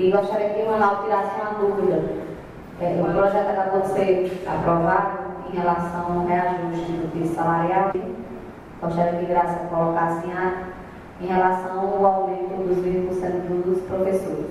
E gostaria que o Anal tirasse uma dúvida. É, o projeto acabou de ser aprovado em relação ao reajuste do piso salarial. Gostaria que Graça colocasse em relação ao aumento dos 20% dos professores.